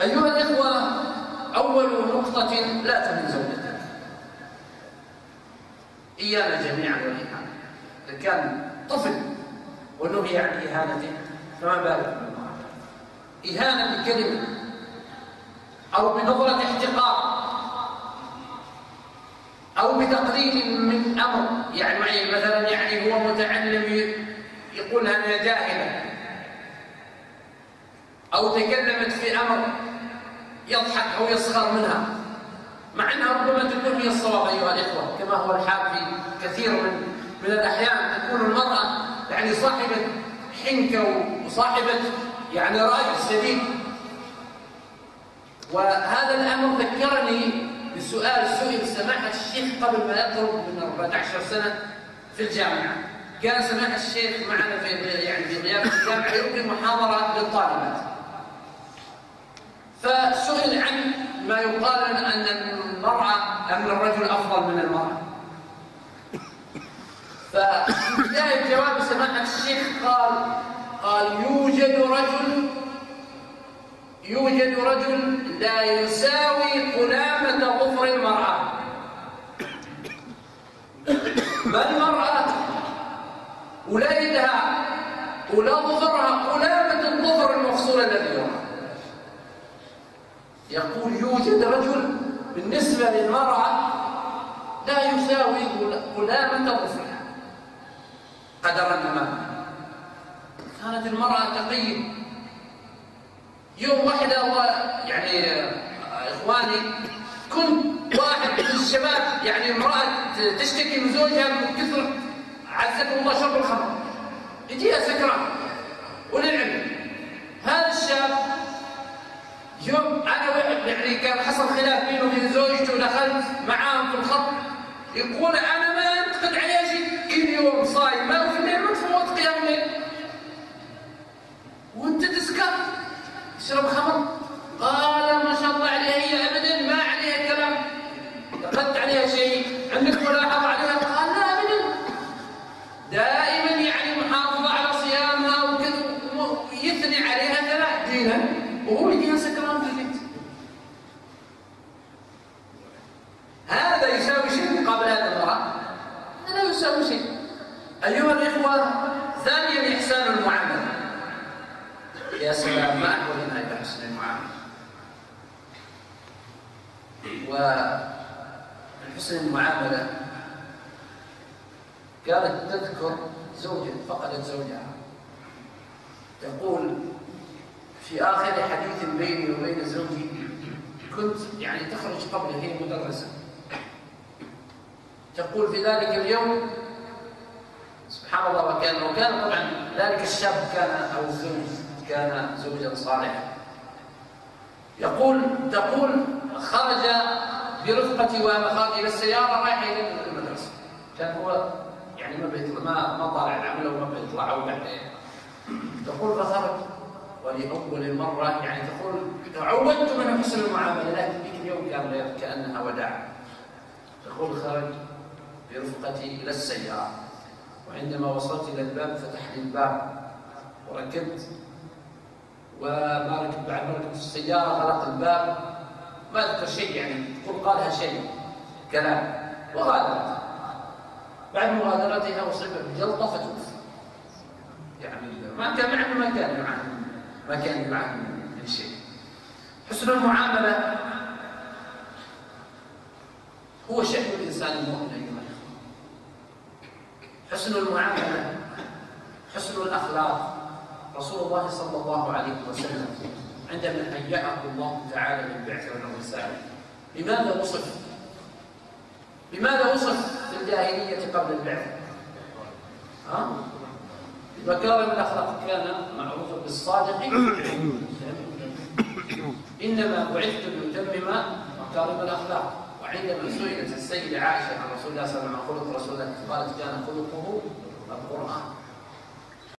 أيها الإخوة أول نقطة لا تهن زوجتك. إيانا جميعا والإهانة إذا كان طفل ونهي عن إهانته فما بالك إهانة بكلمة أو بنظرة احتقار أو بتقليل من أمر. يعني مثلا يعني هو متعلم يقول أنا جاهلة أو تكلمت في أمر يضحك أو يسخر منها. مع أنها ربما تكون هي الصواب أيها الإخوة كما هو الحال في كثير من من الأحيان. تكون المرأة يعني صاحبة حنكة وصاحبة يعني رأي سديد وهذا الأمر ذكرني بسؤال سئل سماحة الشيخ قبل ما يقرب من 14 سنة في الجامعة. كان سماحة الشيخ معنا في يعني في غياب الجامعة يلقي محاضرة للطالبات. فسئل عن ما يقال أن المرأة أن الرجل أفضل من المرأة. ففي بداية جواب سماحة الشيخ قال قال يوجد رجل يوجد رجل لا يساوي قلامة ظفر المرأة. ما المرأة؟ ولا يدها ولا ظفرها قلامة الظفر المفصول الذي يرى يقول يوجد رجل بالنسبة للمرأة لا يساوي قلامة ظفرها قدر الأمام كانت المرأة تقيم. يوم واحدة الله يعني إخواني كنت واحد من الشباب يعني امرأة تشتكي من زوجها من كثر عزكم الله شرب الخمر. يجيها سكران وللعلم هذا الشاب يوم أنا يعني كان حصل خلاف بينه معاهم في الخط. يقول أنا ما انتقد عليها شيء. كل يوم صايم ما في الليل ما تفوت قيام الليل. وأنت تسكر. تشرب خمر. قال ما شاء الله عليها هي ابدا ما عليها كلام. انتقدت عليها شيء. عندك ملاحظة عليها؟ قال لا ابدا. دائما يعني محافظة على صيامها وكذا يثني عليها ثلاث. دينا. وهو يجيها سكران في البيت هذا يساوي شيء مقابل هذا المرأة لا يساوي شيء أيها الإخوة ثانيا إحسان المعاملة يا سلام ما أحوجنا إلى حسن المعاملة وحسن المعاملة كانت تذكر زوجة فقدت زوجها. تقول في آخر حديث بيني وبين زوجي كنت يعني تخرج قبل هي مدرسة. تقول في ذلك اليوم سبحان الله وكان وكان طبعا ذلك الشاب كان أو الزوج كان زوجا صالحا. يقول تقول خرج برفقتي وأنا خارج إلى السيارة رايح إلى المدرسة. كان هو يعني ما بيطلع ما ما طالع العمل وما بيطلع أو بعدين تقول فخرج. ولأول مرة يعني تقول تعودت من حسن المعاملة لكن ذيك اليوم كان كأنها وداع. تقول خرج برفقتي إلى السيارة. وعندما وصلت إلى الباب فتح لي الباب وركبت وما ركبت بعد ما ركبت السيارة غلق الباب. ما أذكر شيء يعني تقول قالها شيء كلام. وغادرت. بعد مغادرتها أصيبت بجلطة فتوفي يعني ما كان معه ما كان معه ما كان معه من شيء. حسن المعاملة هو شأن الإنسان المؤمن. حسن المعاملة حسن الأخلاق رسول الله صلى الله عليه وسلم عندما هيأه الله تعالى للبعث والرسالة لماذا وصف؟ لماذا وصف في الجاهلية قبل البعث؟ ها؟ بمكارم الأخلاق كان معروفا بالصادق إنما بعثت لأتمم مكارم الأخلاق وعندما سئلت السيدة عائشة عن رسول الله صلى الله عليه وسلم خلق رسول الله قالت كان خلقه القرآن.